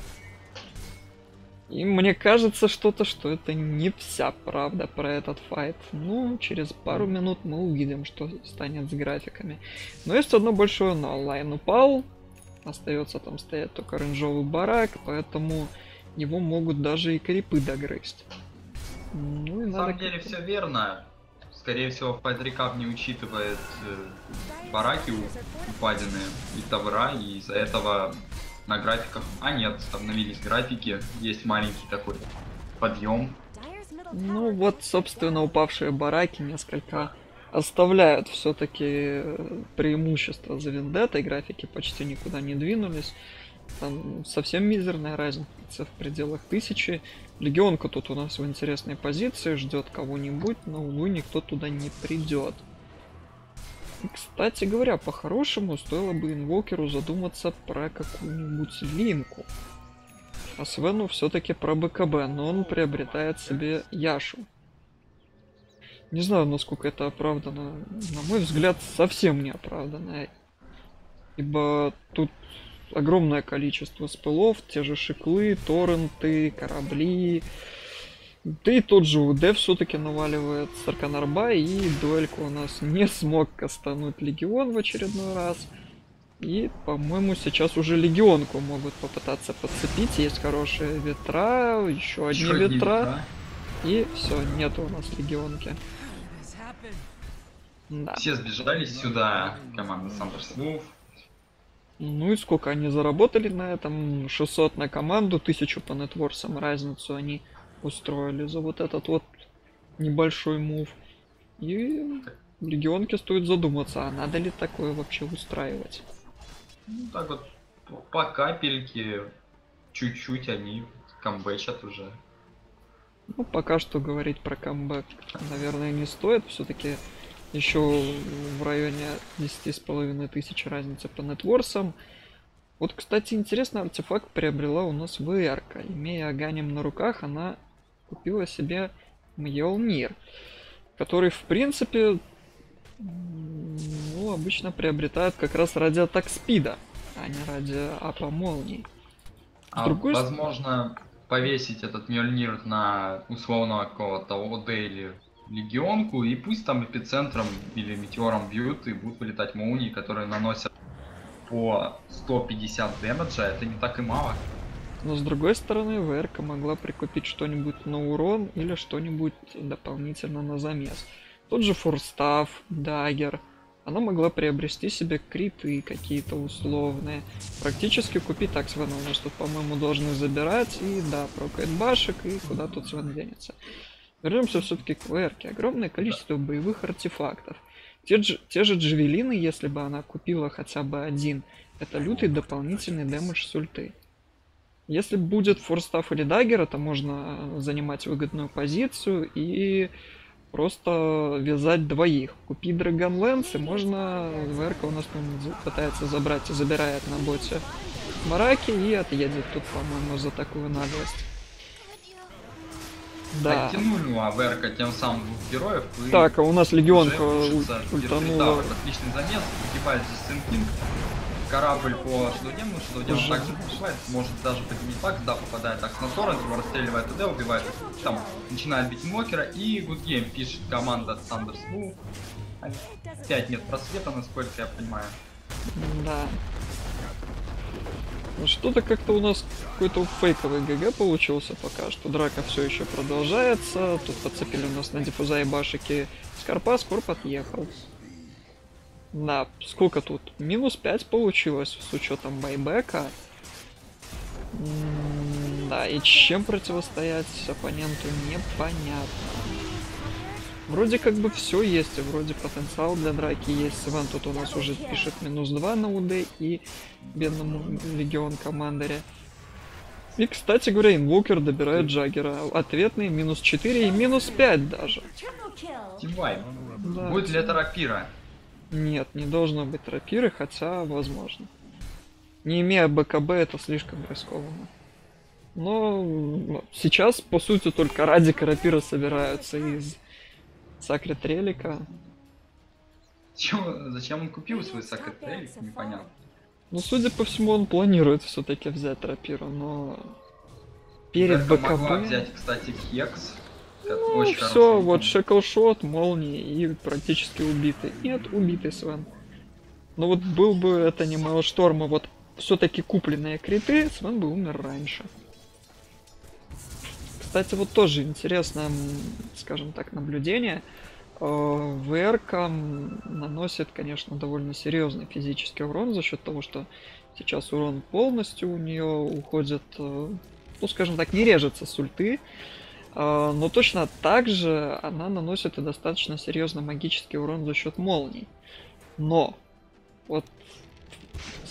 и мне кажется что-то, что это не вся правда про этот файт. Ну, через пару минут мы увидим, что станет с графиками. Но есть одно большое но. Лайн упал, Остается там стоять только оранжевый барак, поэтому его могут даже и крипы догрызть. Ну, и На самом деле все верно. Скорее всего, fight recap не учитывает э, бараки упаденные и тавера, и из-за этого на графиках... А нет, обновились графики, есть маленький такой подъем. Ну вот, собственно, упавшие бараки несколько оставляют все-таки преимущество за Вендеттой, графики почти никуда не двинулись. Там совсем мизерная разница в пределах тысячи. Легионка тут у нас в интересной позиции, ждет кого-нибудь, но, увы, никто туда не придет. кстати говоря, по-хорошему, стоило бы инвокеру задуматься про какую-нибудь линку. А Свену все-таки про БКБ, но он приобретает себе Яшу. Не знаю, насколько это оправдано. На мой взгляд, совсем не оправдано. Ибо тут огромное количество спылов, те же шиклы, торренты, корабли. Да и тот же УД все-таки наваливает Сарканарба, и дуэльку у нас не смог кастануть Легион в очередной раз. И, по-моему, сейчас уже Легионку могут попытаться подцепить. Есть хорошие ветра, еще одни еще ветра. ветра. И все, нету у нас Легионки. Да. Все сбежали сюда, команда Сандерс Мув. Ну и сколько они заработали на этом? 600 на команду, 1000 по нетворсам разницу они устроили за вот этот вот небольшой мув. И легионке стоит задуматься, а надо ли такое вообще устраивать? Ну так вот, по капельке, чуть-чуть они камбэчат уже. Ну, пока что говорить про камбэк, наверное, не стоит. Все-таки еще в районе 10,5 тысяч разница по нетворсам. Вот, кстати, интересно, артефакт приобрела у нас VR. -ка. Имея Аганим на руках, она купила себе Мьелнир, который, в принципе, ну, обычно приобретают как раз ради атак спида, а не ради апа молний. А, другой... возможно, повесить этот Мьёльнир на условного какого-то ОД или легионку, и пусть там эпицентром или метеором бьют, и будут вылетать молнии, которые наносят по 150 дэмэджа, это не так и мало. Но с другой стороны, ВРК могла прикупить что-нибудь на урон или что-нибудь дополнительно на замес. Тот же Форстав, Дагер. Она могла приобрести себе криты какие-то условные. Практически купить так Свена у нас тут, по-моему, должны забирать. И да, прокает башек, и куда тут Свен денется. Вернемся все-таки к ВРК. Огромное количество боевых артефактов. Те же, те же джавелины, если бы она купила хотя бы один, это лютый дополнительный damage с ульты. Если будет force staff или dagger, это можно занимать выгодную позицию и просто вязать двоих. Купить Dragon Lance, и можно... ВРК у нас пытается забрать и забирает на боте Мараки и отъедет тут, по-моему, за такую наглость. Да. Оттянула АВРК тем самым двух героев. И так, а у нас легионка ультанула. Отличный замес, погибает здесь Сенкинг. Корабль по Шадудему, Шадудем также погибает, может даже поднимить факс, да, попадает так на торрент, его расстреливает ТД, убивает, там, начинает бить инвокера, и Good Game пишет команда Thunder's Move. Опять нет просвета, насколько я понимаю. Да. Ну что-то как-то у нас какой-то фейковый ГГ получился пока что. Драка все еще продолжается. Тут подцепили у нас на диффуза и башики Скорпа, Скорп отъехал. Да, сколько тут? Минус 5 получилось с учетом байбека. да, и чем противостоять оппоненту непонятно. Вроде как бы все есть, вроде потенциал для драки есть. Иван тут у нас уже пишет минус 2 на УД и бедному легион командоре. И, кстати говоря, инвокер добирает Джаггера. Ответный минус 4 и минус 5 даже. Тимвай, да. будет ли это рапира? Нет, не должно быть рапиры, хотя возможно. Не имея БКБ, это слишком рискованно. Но ну, сейчас, по сути, только ради рапира собираются из Сакрет Релика. Чего? Зачем он купил свой Сакрет Релик? Непонятно. Ну, судя по всему, он планирует все-таки взять рапиру, но перед БКБ... взять, кстати, Хекс. Ну, все, вот шеклшот, молнии и практически убитый. Нет, убитый Свен. Но вот был бы это не Майлшторм, а вот все-таки купленные криты, Свен бы умер раньше. Кстати, вот тоже интересное, скажем так, наблюдение. Э, ВРК наносит, конечно, довольно серьезный физический урон за счет того, что сейчас урон полностью у нее уходит, э, ну, скажем так, не режется с ульты. А, но точно так же она наносит и достаточно серьезный магический урон за счет молний. Но, вот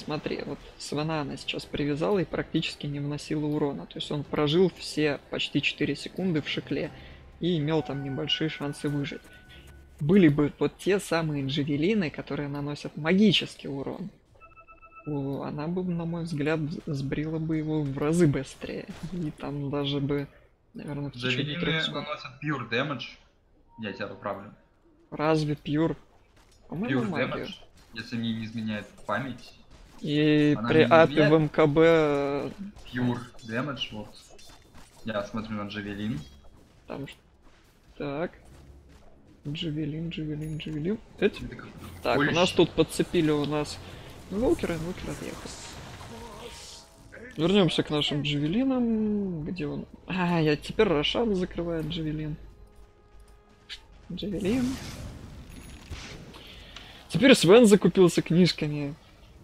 смотри, вот Свена она сейчас привязала и практически не вносила урона. То есть он прожил все почти 4 секунды в шикле и имел там небольшие шансы выжить. Были бы вот те самые джавелины, которые наносят магический урон. Она бы, на мой взгляд, сбрила бы его в разы быстрее. И там даже бы, наверное, в течение трех наносят pure damage. Я тебя поправлю. Разве pure? Pure damage, если мне не изменяет память. И Она при апе в МКБ... Pure damage, вот. Я смотрю на Джавелин. Там Так. Джавелин, Джавелин, Джавелин. Эть? Так, у нас тут подцепили у нас Инвокер, инвокер отъехал. Вернемся к нашим джавелинам. Где он? А, я теперь Рошан закрывает джавелин. Джавелин. Теперь Свен закупился книжками.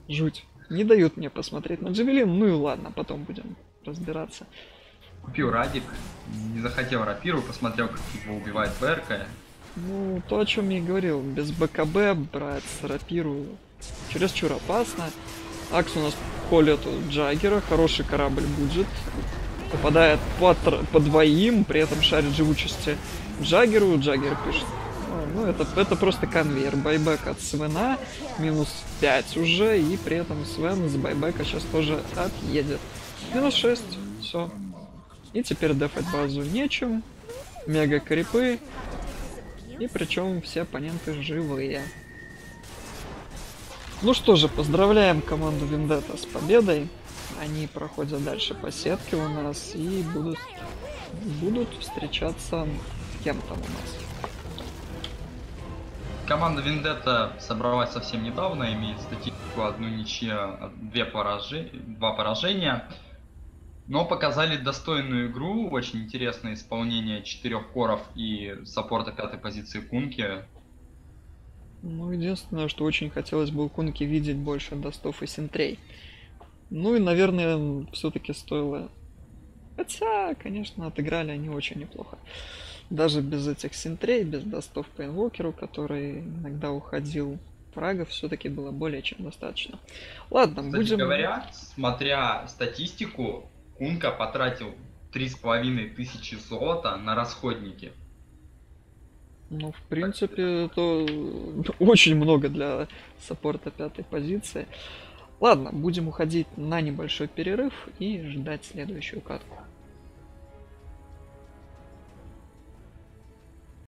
Жуть. Не дают мне посмотреть на Джавелин. Ну и ладно, потом будем разбираться. Купил Радик, не захотел рапиру, посмотрел, как его убивает БРК. Ну, то, о чем я и говорил, без БКБ брать рапиру чересчур опасно. Акс у нас колет Джаггера, хороший корабль будет. Попадает по, по двоим, при этом шарит живучести Джаггеру. Джаггер пишет. Ну, это, это просто конвейер. Байбек от Свена. Минус 5 уже. И при этом Свен из байбека сейчас тоже отъедет. Минус 6. Все. И теперь дефать базу нечем. Мега крипы. И причем все оппоненты живые. Ну что же, поздравляем команду Вендетта с победой. Они проходят дальше по сетке у нас и будут, будут встречаться кем там у нас. Команда Вендетта собралась совсем недавно, имеет статистику одну ничья, две поражи... два поражения. Но показали достойную игру, очень интересное исполнение четырех коров и саппорта пятой позиции Кунки. Ну, единственное, что очень хотелось бы у Кунки видеть больше достов и синтрей. Ну и, наверное, все-таки стоило... Хотя, конечно, отыграли они очень неплохо. Даже без этих синтрей, без достов по инвокеру, который иногда уходил фрагов, все-таки было более чем достаточно. Ладно, Кстати будем... говоря, смотря статистику, Кунка потратил три с половиной тысячи золота на расходники. Ну, в принципе, это очень много для саппорта пятой позиции. Ладно, будем уходить на небольшой перерыв и ждать следующую катку.